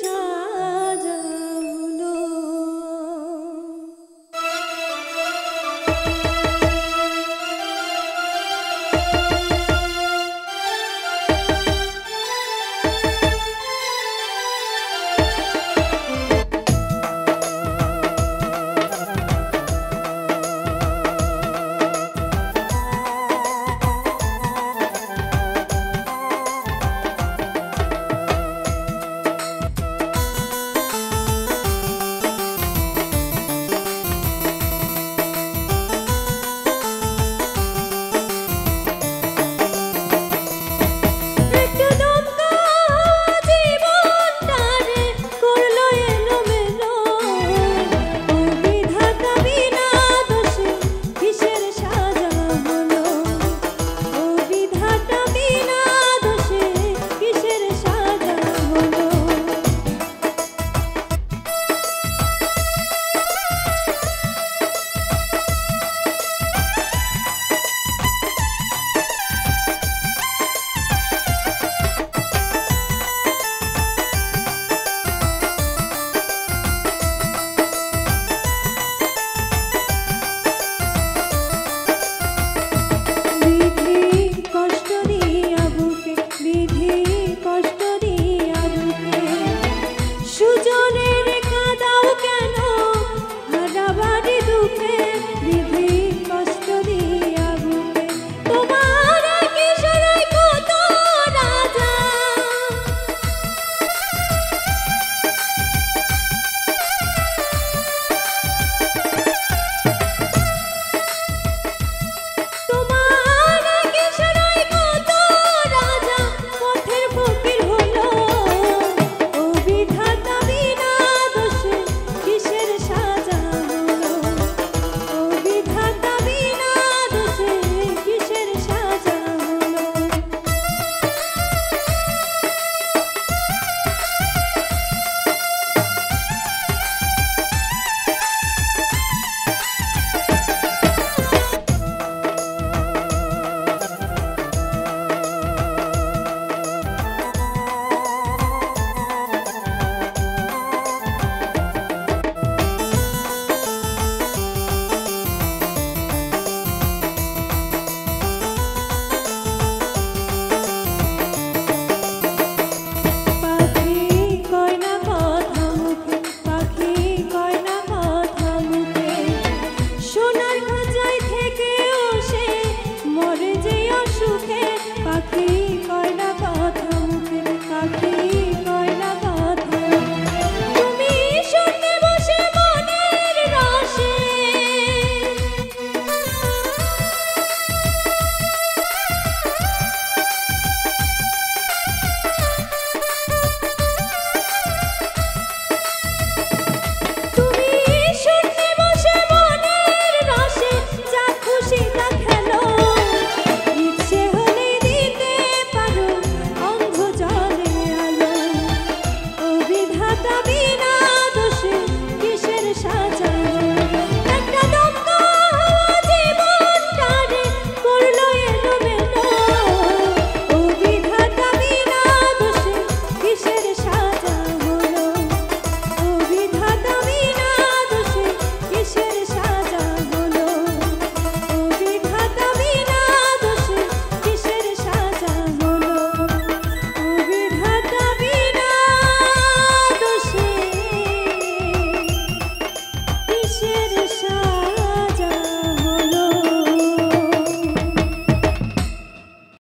shine.